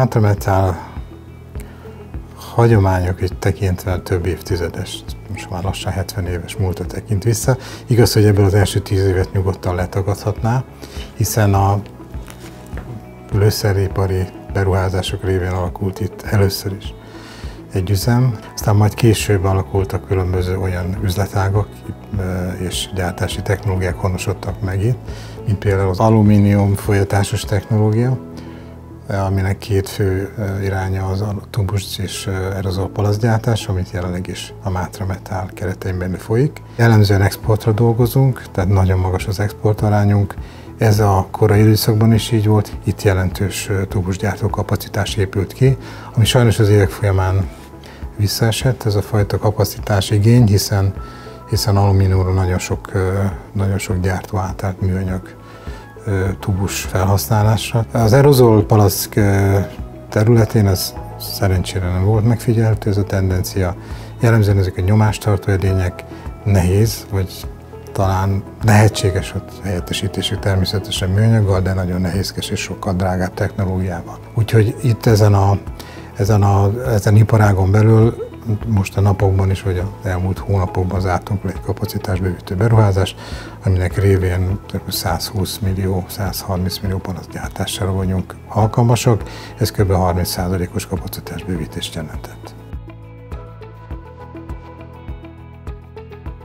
Mátrametál hagyományok tekintve több évtizedes, most már lassan 70 éves múltra tekint vissza. Igaz, hogy ebből az első tíz évet nyugodtan letagadhatná, hiszen a lőszeripari beruházások révén alakult itt először is egy üzem, aztán majd később alakultak különböző olyan üzletágak és gyártási technológiák honosodtak meg itt, mint például az alumínium folyatásos technológia, aminek két fő iránya az a tumbus és aerozol palaszgyártás, amit jelenleg is a Mátra Metal keretein belül folyik. Jellemzően exportra dolgozunk, tehát nagyon magas az exportarányunk. Ez a korai időszakban is így volt, itt jelentős tubusgyártó kapacitás épült ki, ami sajnos az évek folyamán visszaesett, ez a fajta kapacitás igény, hiszen, hiszen alumíniumról nagyon sok, nagyon sok gyártó átállt műanyag tubus felhasználásra. Az aerozol palack területén ez szerencsére nem volt megfigyelhető ez a tendencia. Jellemzően ezek a nyomástartó edények nehéz, vagy talán lehetséges a helyettesítésük természetesen műanyaggal, de nagyon nehézkes és sokkal drágább technológiával. Úgyhogy itt ezen a, ezen a ezen iparágon belül most a napokban is, vagy az elmúlt hónapokban zártunk le egy kapacitásbővítő beruházást, aminek révén 120 millió, 130 millió panasz gyártására vagyunk alkalmasak, ez kb. 30%-os kapacitásbővítést jelentett.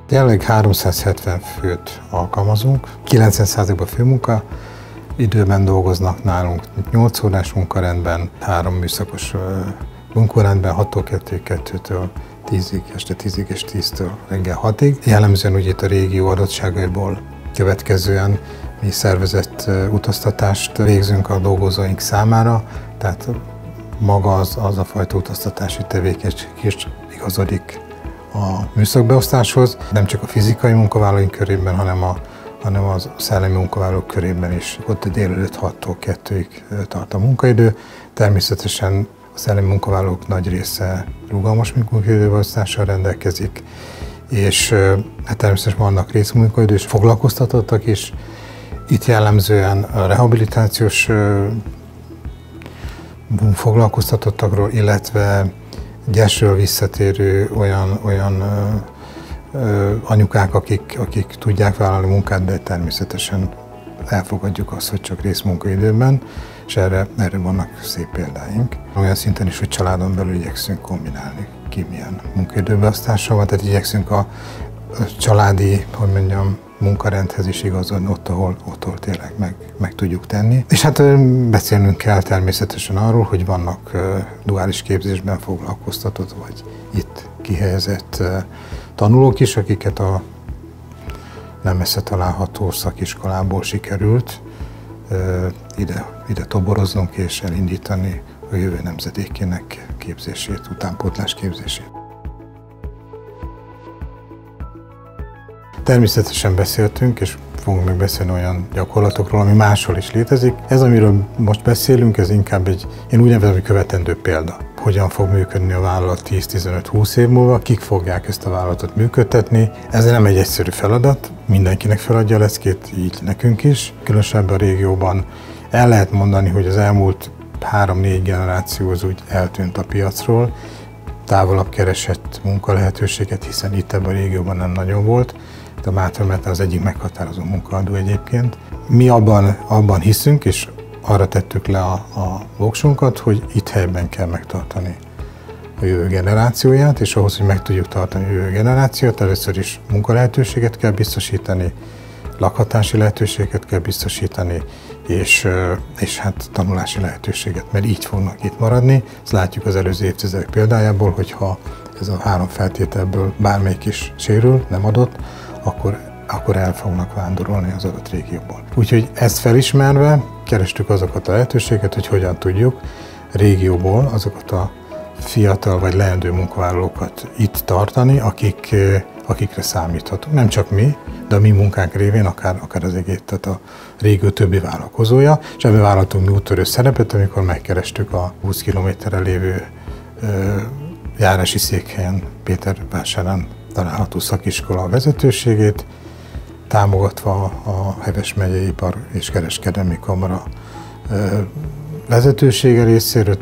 Jelenleg 370 főt alkalmazunk, 90%-ban főmunka, időben dolgoznak nálunk, 8 órás munkarendben, három műszakos munkorendben 6-tól 2 2-től 10-ig, este 10-ig és 10-től reggel 6-ig. Jellemzően úgy itt a régió adottságaiból következően mi szervezett utaztatást végzünk a dolgozóink számára, tehát maga az, az a fajta utaztatási tevékenység is igazodik a műszakbeosztáshoz, nem csak a fizikai munkavállalóink körében, hanem a hanem az szellemi munkavállalók körében is. Ott délelőtt 6-tól 2-ig tart a munkaidő. Természetesen a szellemi munkavállalók nagy része rugalmas munkaidőbeosztással rendelkezik, és hát természetesen vannak részmunkaidős foglalkoztatottak is. Itt jellemzően a rehabilitációs foglalkoztatottakról, illetve gyesről visszatérő olyan, olyan anyukák, akik, akik tudják vállalni munkát, de természetesen elfogadjuk azt, hogy csak részmunkaidőben és erre, erre vannak szép példáink. Olyan szinten is, hogy családon belül igyekszünk kombinálni ki milyen munkaidőbeosztással van, tehát igyekszünk a családi, hogy mondjam, munkarendhez is igazodni ott, ahol, ott, ahol tényleg meg, meg tudjuk tenni. És hát beszélnünk kell természetesen arról, hogy vannak duális képzésben foglalkoztatott, vagy itt kihelyezett tanulók is, akiket a nem messze található szakiskolából sikerült ide, ide toboroznunk és elindítani a jövő nemzedékének képzését, utánpótlás képzését. Természetesen beszéltünk, és fogunk meg beszélni olyan gyakorlatokról, ami máshol is létezik. Ez, amiről most beszélünk, ez inkább egy, én úgy nevezem, hogy követendő példa. Hogyan fog működni a vállalat 10-15-20 év múlva, kik fogják ezt a vállalatot működtetni. Ez nem egy egyszerű feladat, mindenkinek feladja a leckét, így nekünk is. Különösebben a régióban el lehet mondani, hogy az elmúlt három-négy generáció az úgy eltűnt a piacról, távolabb keresett munkalehetőséget, hiszen itt ebben a régióban nem nagyon volt. A Mátramet az egyik meghatározó munkaadó egyébként. Mi abban, abban hiszünk, és arra tettük le a, a voksunkat, hogy itt helyben kell megtartani a jövő generációját, és ahhoz, hogy meg tudjuk tartani a jövő generációt, először is munkalehetőséget kell biztosítani, lakhatási lehetőséget kell biztosítani, és, és hát tanulási lehetőséget, mert így fognak itt maradni. Ezt látjuk az előző évtizedek példájából, hogyha ez a három feltételből bármelyik is sérül, nem adott, akkor, akkor el fognak vándorolni az adott régióból. Úgyhogy ezt felismerve kerestük azokat a lehetőségeket, hogy hogyan tudjuk régióból azokat a fiatal vagy leendő munkavállalókat itt tartani, akik, akikre számíthatunk. Nem csak mi, de a mi munkánk révén akár, akár az egész, tehát a régió többi vállalkozója, és ebben vállaltunk mi úttörő szerepet, amikor megkerestük a 20 kilométerre lévő ö, járási székhelyen Pétervásárán található szakiskola vezetőségét, támogatva a Heves megyei Ipar és Kereskedelmi Kamara vezetősége részéről,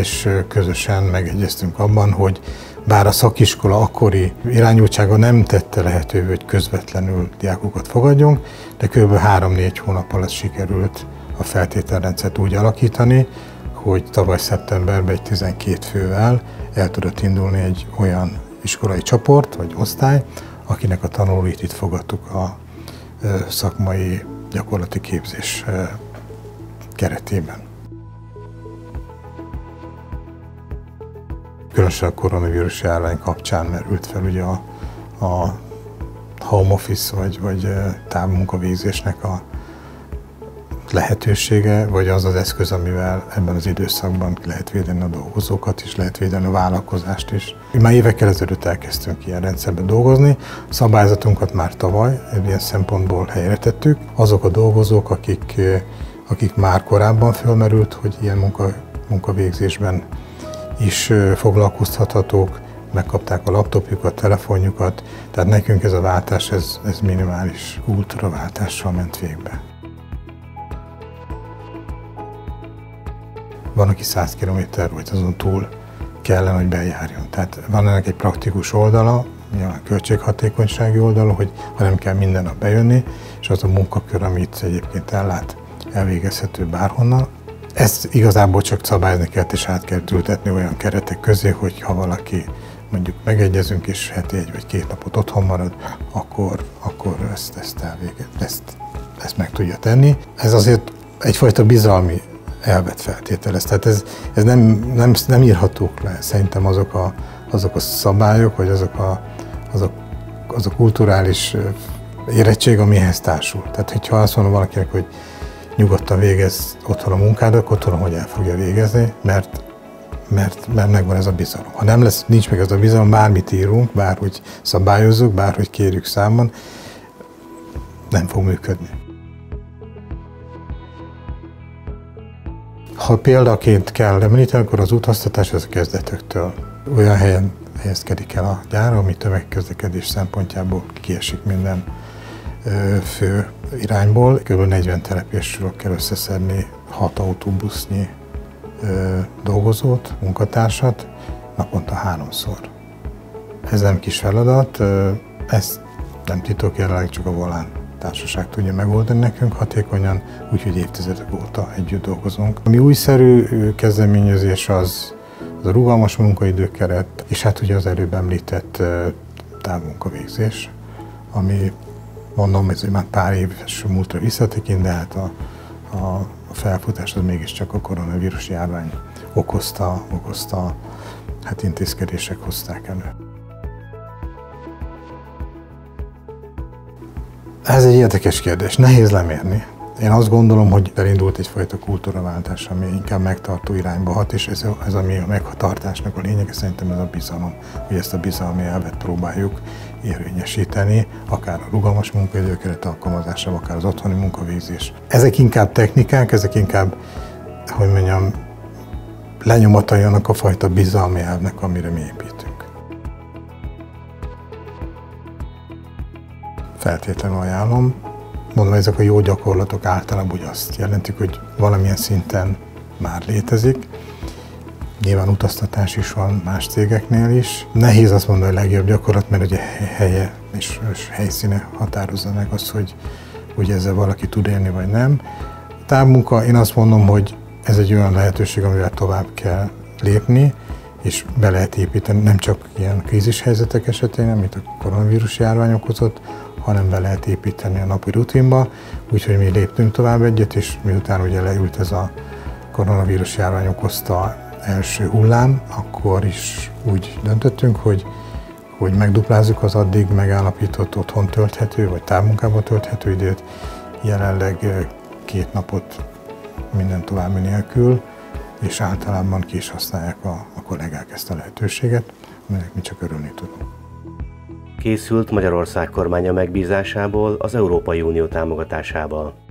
és közösen megegyeztünk abban, hogy bár a szakiskola akkori irányultsága nem tette lehetővé, hogy közvetlenül diákokat fogadjunk, de kb. 3-4 hónap alatt sikerült a feltételrendszert úgy alakítani, hogy tavaly szeptemberben egy 12 fővel el tudott indulni egy olyan iskolai csoport vagy osztály, akinek a tanulóit itt fogadtuk a szakmai gyakorlati képzés keretében. Különösen a koronavírus járvány kapcsán merült fel ugye a, a home office vagy, vagy távmunkavégzésnek a lehetősége, vagy az az eszköz, amivel ebben az időszakban lehet védeni a dolgozókat is, lehet védeni a vállalkozást is. Mi már évekkel ezelőtt elkezdtünk ilyen rendszerben dolgozni, szabályzatunkat már tavaly ilyen szempontból helyre tettük. Azok a dolgozók, akik, akik már korábban fölmerült, hogy ilyen munka, munkavégzésben is foglalkoztathatók, megkapták a laptopjukat, telefonjukat, tehát nekünk ez a váltás, ez, ez minimális kultúraváltással ment végbe. Van, aki 100 km vagy azon túl kellene, hogy bejárjon. Tehát van ennek egy praktikus oldala, a költséghatékonysági oldala, hogy ha nem kell minden nap bejönni, és az a munkakör, amit egyébként ellát, elvégezhető bárhonnan. Ezt igazából csak szabályozni kell, és át kell ültetni olyan keretek közé, hogy ha valaki mondjuk megegyezünk, és heti egy vagy két napot otthon marad, akkor, akkor ezt, ezt elvéget, ezt, ezt meg tudja tenni. Ez azért egyfajta bizalmi elvet feltételez. Tehát ez, ez nem, nem, nem írhatók le szerintem azok a, azok a szabályok, vagy azok a, azok, az a kulturális érettség, amihez társul. Tehát, hogyha azt mondom valakinek, hogy nyugodtan végez otthon a munkádat, akkor tudom, hogy el fogja végezni, mert, mert, mert megvan ez a bizalom. Ha nem lesz, nincs meg ez a bizalom, bármit írunk, bárhogy szabályozzuk, bárhogy kérjük számon, nem fog működni. Ha példaként kell említeni, akkor az utaztatás az a kezdetektől olyan helyen helyezkedik el a gyár, ami tömegközlekedés szempontjából kiesik minden fő irányból. Kb. 40 telepésről kell összeszedni 6 autóbusznyi dolgozót, munkatársat, naponta háromszor. Ez nem kis feladat, ez nem titok, jelenleg csak a volán társaság tudja megoldani nekünk hatékonyan, úgyhogy évtizedek óta együtt dolgozunk. Ami újszerű kezdeményezés az, az a rugalmas munkaidőkeret, és hát ugye az előbb említett távmunkavégzés, ami mondom, ez már pár éves múltra visszatekint, de hát a, a, a felfutás az mégiscsak a koronavírus járvány okozta, okozta, hát intézkedések hozták elő. Ez egy érdekes kérdés, nehéz lemérni. Én azt gondolom, hogy elindult egyfajta kultúraváltás, ami inkább megtartó irányba hat, és ez, ez ami a megtartásnak a lényege, szerintem ez a bizalom, hogy ezt a bizalmi elvet próbáljuk érvényesíteni, akár a rugalmas munkaidőkeret alkalmazása, akár az otthoni munkavégzés. Ezek inkább technikák, ezek inkább, hogy mondjam, lenyomatai annak a fajta bizalmi elvnek, amire mi építünk. Feltétlenül ajánlom. Mondom, ezek a jó gyakorlatok általában úgy azt jelentik, hogy valamilyen szinten már létezik. Nyilván utaztatás is van más cégeknél is. Nehéz azt mondani, hogy legjobb gyakorlat, mert ugye helye és, és helyszíne határozza meg azt, hogy, hogy ezzel valaki tud élni, vagy nem. A távmunka, én azt mondom, hogy ez egy olyan lehetőség, amivel tovább kell lépni, és be lehet építeni nem csak ilyen krízis helyzetek esetén, amit a koronavírus járvány okozott, hanem be lehet építeni a napi rutinba, úgyhogy mi léptünk tovább egyet, és miután ugye leült ez a koronavírus járvány okozta első hullám, akkor is úgy döntöttünk, hogy, hogy megduplázzuk az addig megállapított otthon tölthető, vagy távmunkában tölthető időt, jelenleg két napot minden további nélkül, és általában ki is használják a, a kollégák ezt a lehetőséget, aminek mi csak örülni tudunk. Készült Magyarország kormánya megbízásából az Európai Unió támogatásával.